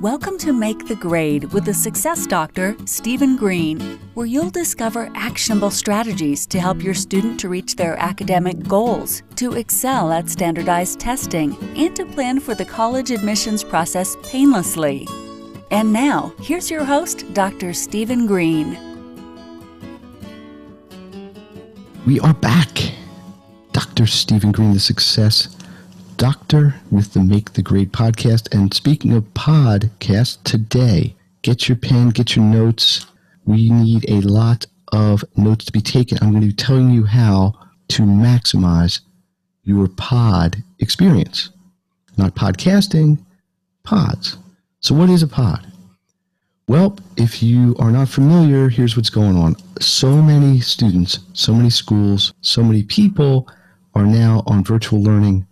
Welcome to Make the Grade with the success doctor, Steven Greene, where you'll discover actionable strategies to help your student to reach their academic goals, to excel at standardized testing, and to plan for the college admissions process painlessly. And now, here's your host, Dr. Steven Greene. We are back. Dr. Steven Greene, the success Doctor with the Make the Grade podcast. And speaking of podcast, today, get your pen, get your notes. We need a lot of notes to be taken. I'm going to be telling you how to maximize your pod experience. Not podcasting, pods. So, what is a pod? Well, if you are not familiar, here's what's going on. So many students, so many schools, so many people are now on virtual learning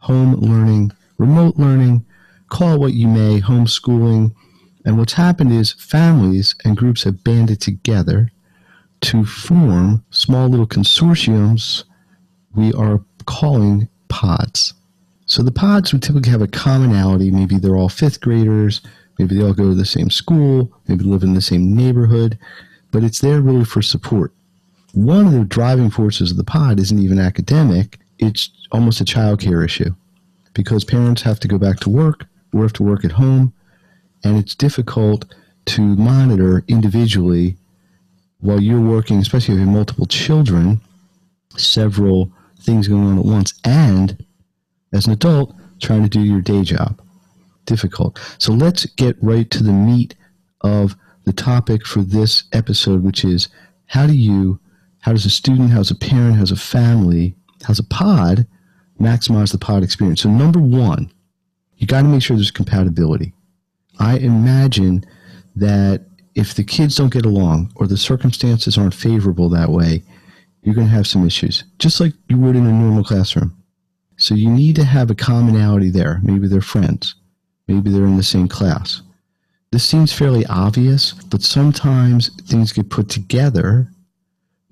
home learning, remote learning, call what you may, homeschooling. And what's happened is families and groups have banded together to form small little consortiums we are calling pods. So the pods would typically have a commonality. Maybe they're all fifth graders, maybe they all go to the same school, maybe live in the same neighborhood, but it's there really for support. One of the driving forces of the pod isn't even academic, it's almost a childcare issue because parents have to go back to work, or have to work at home, and it's difficult to monitor individually while you're working, especially if you have multiple children, several things going on at once, and as an adult, trying to do your day job. Difficult. So let's get right to the meat of the topic for this episode, which is how do you, how does a student, how does a parent, how does a family has a pod, maximize the pod experience. So, number one, you got to make sure there's compatibility. I imagine that if the kids don't get along or the circumstances aren't favorable that way, you're going to have some issues, just like you would in a normal classroom. So, you need to have a commonality there. Maybe they're friends, maybe they're in the same class. This seems fairly obvious, but sometimes things get put together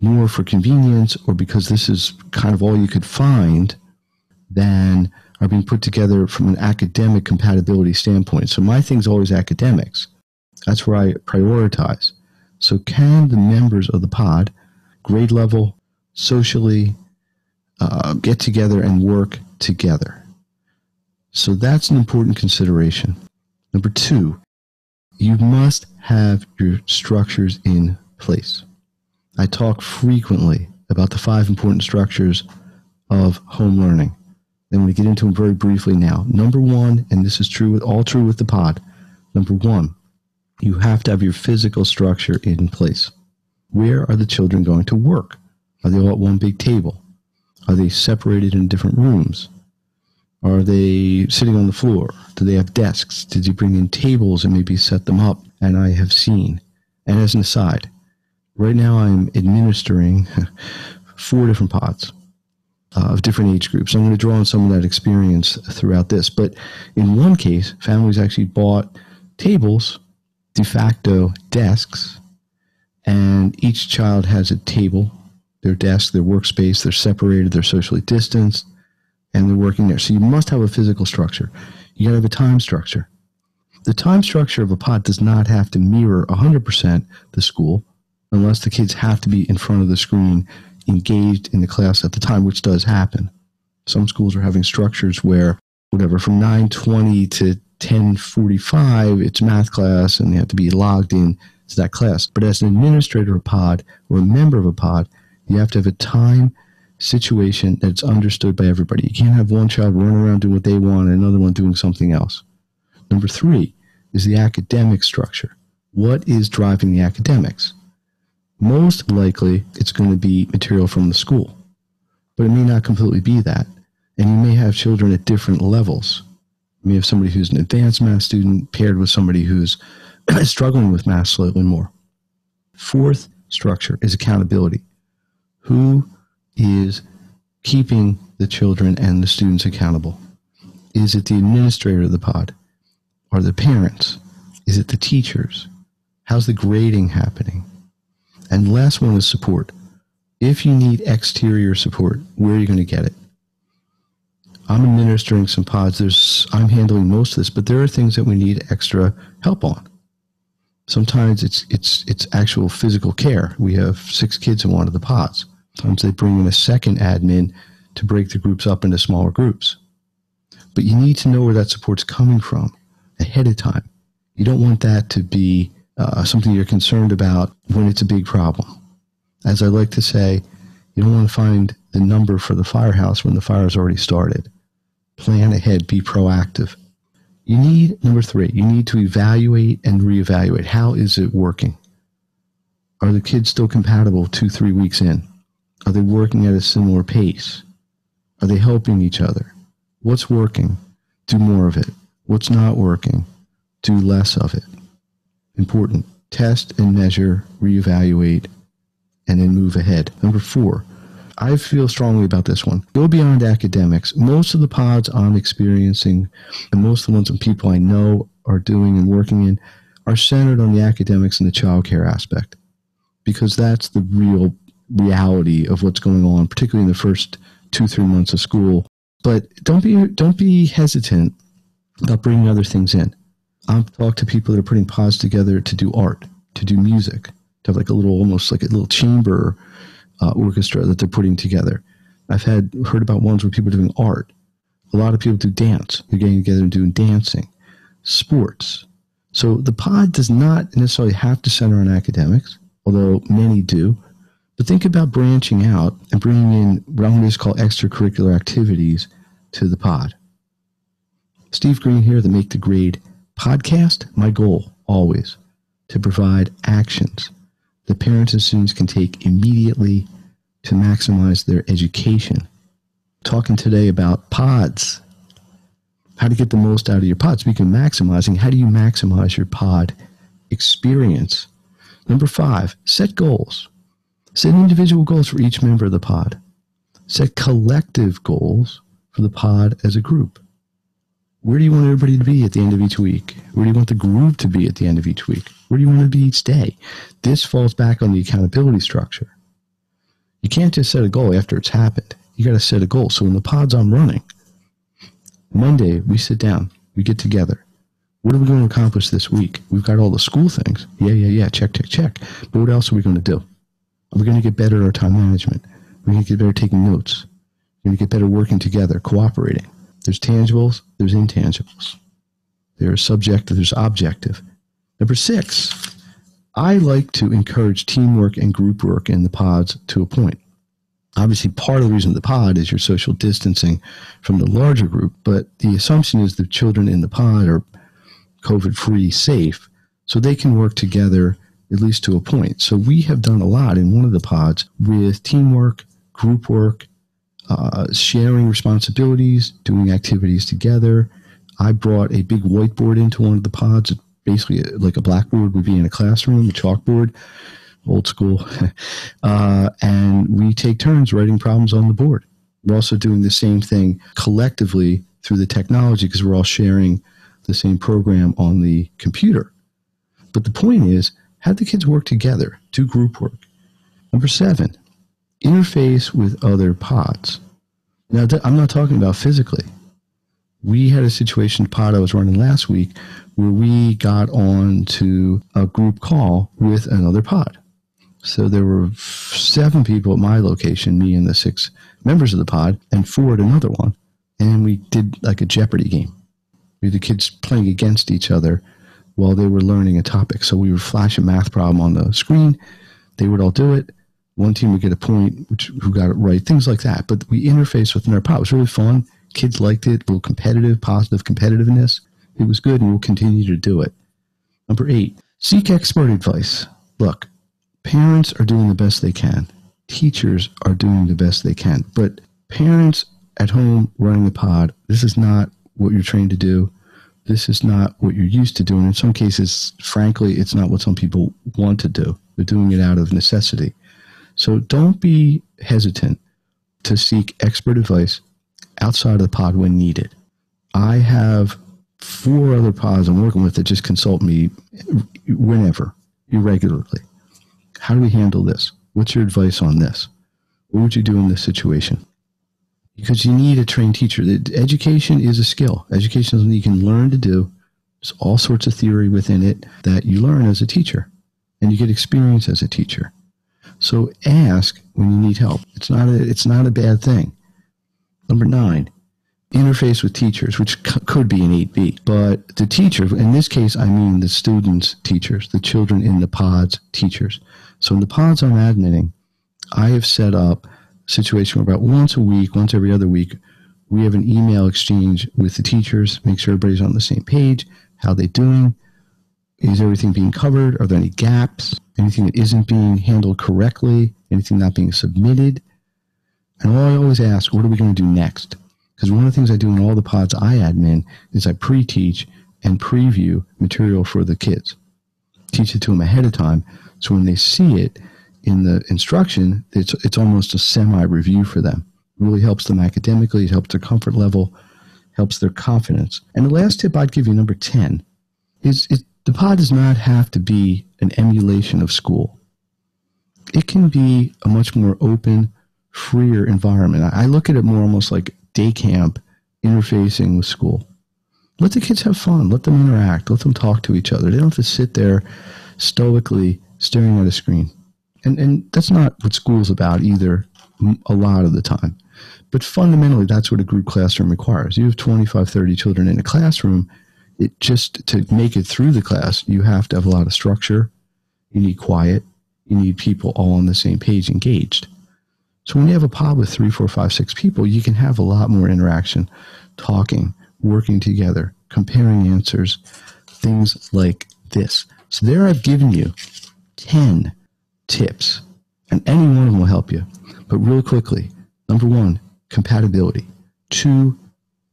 more for convenience or because this is kind of all you could find than are being put together from an academic compatibility standpoint. So my thing's always academics. That's where I prioritize. So can the members of the pod, grade level, socially, uh, get together and work together? So that's an important consideration. Number two, you must have your structures in place. I talk frequently about the five important structures of home learning. I'm going to get into them very briefly now. Number one, and this is true with all true with the pod. Number one, you have to have your physical structure in place. Where are the children going to work? Are they all at one big table? Are they separated in different rooms? Are they sitting on the floor? Do they have desks? Did you bring in tables and maybe set them up? And I have seen. And as an aside, Right now, I'm administering four different pods uh, of different age groups. I'm going to draw on some of that experience throughout this. But in one case, families actually bought tables, de facto desks, and each child has a table, their desk, their workspace. They're separated, they're socially distanced, and they're working there. So you must have a physical structure. You got to have a time structure. The time structure of a pod does not have to mirror 100% the school unless the kids have to be in front of the screen engaged in the class at the time, which does happen. Some schools are having structures where whatever from 920 to 1045 it's math class and they have to be logged in to that class. But as an administrator of a pod or a member of a pod, you have to have a time situation that's understood by everybody. You can't have one child running around doing what they want and another one doing something else. Number three is the academic structure. What is driving the academics? Most likely it's going to be material from the school. But it may not completely be that. And you may have children at different levels. You may have somebody who's an advanced math student paired with somebody who's struggling with math slightly more. Fourth structure is accountability. Who is keeping the children and the students accountable? Is it the administrator of the pod? Are the parents? Is it the teachers? How's the grading happening? And last one is support. If you need exterior support, where are you going to get it? I'm administering some pods. There's I'm handling most of this, but there are things that we need extra help on. Sometimes it's it's it's actual physical care. We have six kids in one of the pods. Sometimes they bring in a second admin to break the groups up into smaller groups. But you need to know where that support's coming from ahead of time. You don't want that to be uh, something you're concerned about when it's a big problem. As I like to say, you don't want to find the number for the firehouse when the fire has already started. Plan ahead, be proactive. You need, number three, you need to evaluate and reevaluate. How is it working? Are the kids still compatible two, three weeks in? Are they working at a similar pace? Are they helping each other? What's working? Do more of it. What's not working? Do less of it. Important. Test and measure, reevaluate, and then move ahead. Number four, I feel strongly about this one. Go beyond academics. Most of the pods I'm experiencing, and most of the ones that people I know are doing and working in, are centered on the academics and the childcare aspect, because that's the real reality of what's going on, particularly in the first two three months of school. But don't be don't be hesitant about bringing other things in. I've talked to people that are putting pods together to do art, to do music, to have like a little almost like a little chamber uh, orchestra that they're putting together. I've had heard about ones where people are doing art. A lot of people do dance. They're getting together and doing dancing, sports. So the pod does not necessarily have to center on academics, although many do. But think about branching out and bringing in what I'm going to call extracurricular activities to the pod. Steve Greene here, the Make the Grade podcast. My goal always to provide actions that parents and students can take immediately to maximize their education. Talking today about pods, how to get the most out of your pod. Speaking of maximizing, how do you maximize your pod experience? Number five, set goals. Set individual goals for each member of the pod. Set collective goals for the pod as a group. Where do you want everybody to be at the end of each week? Where do you want the group to be at the end of each week? Where do you want to be each day? This falls back on the accountability structure. You can't just set a goal after it's happened. You got to set a goal. So when the pod's on running, Monday we sit down, we get together. What are we going to accomplish this week? We've got all the school things. Yeah, yeah, yeah. Check, check, check. But what else are we going to do? Are We're going to get better at our time management. We're going to get better taking notes. We're going to get better working together, cooperating. There's tangibles, there's intangibles. There's subjective, there's objective. Number six, I like to encourage teamwork and group work in the pods to a point. Obviously, part of the reason the pod is your social distancing from the larger group, but the assumption is the children in the pod are COVID free, safe, so they can work together at least to a point. So we have done a lot in one of the pods with teamwork, group work, uh, sharing responsibilities, doing activities together. I brought a big whiteboard into one of the pods, basically like a blackboard would be in a classroom, a chalkboard, old school. uh, and we take turns writing problems on the board. We're also doing the same thing collectively through the technology because we're all sharing the same program on the computer. But the point is, have the kids work together, do group work. Number seven, interface with other pods. Now, I'm not talking about physically. We had a situation pod I was running last week where we got on to a group call with another pod. So there were seven people at my location, me and the six members of the pod, and four at another one. And we did like a Jeopardy game. We the kids playing against each other while they were learning a topic. So we would flash a math problem on the screen. They would all do it. One team would get a point, which who got it right, things like that. But we interfaced with our pod. It was really fun. Kids liked it. A little competitive, positive competitiveness. It was good, and we'll continue to do it. Number eight, seek expert advice. Look, parents are doing the best they can. Teachers are doing the best they can. But parents at home running the pod, this is not what you're trained to do this is not what you're used to doing. In some cases, frankly, it's not what some people want to do. They're doing it out of necessity. So don't be hesitant to seek expert advice outside of the pod when needed. I have four other pods I'm working with that just consult me whenever, irregularly. How do we handle this? What's your advice on this? What would you do in this situation? because you need a trained teacher. Education is a skill. Education is something you can learn to do. There's all sorts of theory within it that you learn as a teacher, and you get experience as a teacher. So ask when you need help. It's not a, it's not a bad thing. Number nine, interface with teachers, which c- could be an 8B. But the teacher, in this case, I mean the students' teachers, the children in the pods' teachers. So in the pods I'm admitting, I have set up a situation where about once a week, once every other week, we have an email exchange with the teachers, make sure everybody's on the same page, how they doing, is everything being covered, are there any gaps, anything that isn't being handled correctly, anything not being submitted. And all I always ask, what are we going to do next? Because one of the things I do in all the pods I admin is I pre-teach and preview material for the kids. Teach it to them ahead of time. So when they see it in the instruction, it's, it's almost a semi-review for them. It really helps them academically. It helps their comfort level, helps their confidence. And the last tip I'd give you, number 10, is, is the pod does not have to be an emulation of school. It can be a much more open, freer environment. I look at it more almost like day camp interfacing with school. Let the kids have fun. Let them interact. Let them talk to each other. They don't have to sit there stoically staring at a screen. And, and that's not what school's about either, a lot of the time. But fundamentally, that's what a group classroom requires. You have 25, 30 children in a classroom. It just to make it through the class, you have to have a lot of structure. You need quiet. You need people all on the same page, engaged. So when you have a pod with three, four, five, six people, you can have a lot more interaction, talking, working together, comparing answers, things like this. So there I've given you 10 tips, and any one of them will help you. But real quickly, number one, compatibility. Two,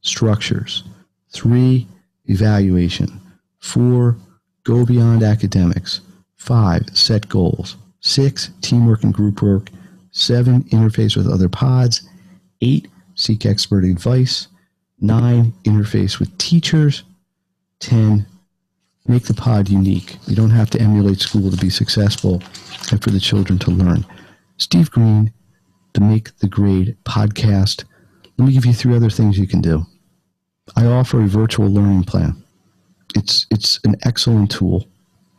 structures. Three, evaluation. Four, go beyond academics. Five, set goals. Six, teamwork and group work. Seven, interface with other pods. Eight, seek expert advice. Nine, interface with teachers. Ten, make the pod unique. You don't have to emulate school to be successful and for the children to learn. Steve Greene, the Make the Grade podcast. Let me give you three other things you can do. I offer a virtual learning plan. It's, it's an excellent tool.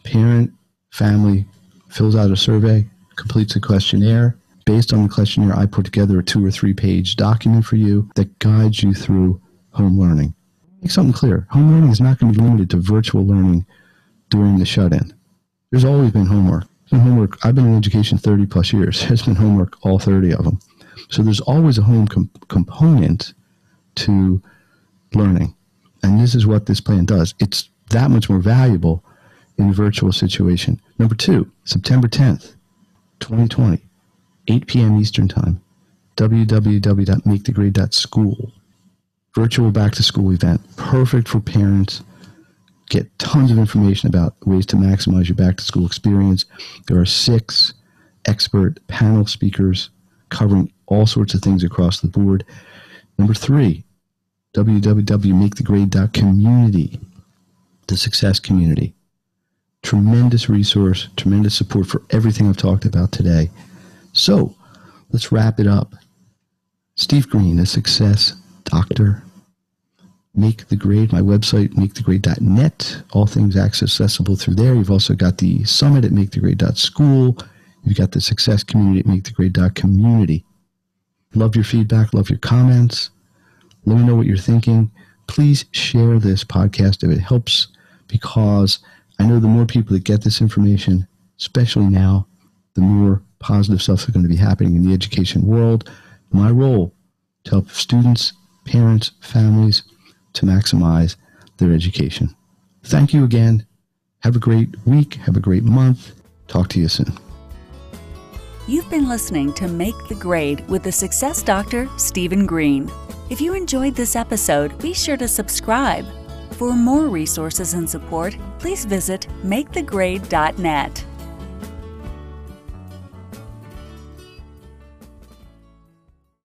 Parent, family fills out a survey, completes a questionnaire, based on the questionnaire, I put together a two or three page document for you that guides you through home learning. Make something clear. Home learning is not going to be limited to virtual learning during the shut in. There's always been homework. Been homework. I've been in education 30 plus years. There's been homework, all 30 of them. So there's always a home com- component to learning. And this is what this plan does. It's that much more valuable in a virtual situation. Number two, September 10th, 2020. 8 p.m. Eastern Time, www.makethegrade.school. Virtual back to school event, perfect for parents. Get tons of information about ways to maximize your back to school experience. There are six expert panel speakers covering all sorts of things across the board. Number three, www.makethegrade.community, the success community. Tremendous resource, tremendous support for everything I've talked about today. So let's wrap it up. Steve Greene, a success doctor. Make the Grade, my website, makethegrade.net. All things accessible through there. You've also got the summit at makethegrade.school. You've got the success community at makethegrade.community. Love your feedback, love your comments. Let me know what you're thinking. Please share this podcast if it helps because I know the more people that get this information, especially now, the more positive stuff is going to be happening in the education world. My role to help students, parents, families to maximize their education. Thank you again. Have a great week. Have a great month. Talk to you soon. You've been listening to Make the Grade with the Success Doctor, Steven Greene. If you enjoyed this episode, be sure to subscribe. For more resources and support, please visit makethegrade.net.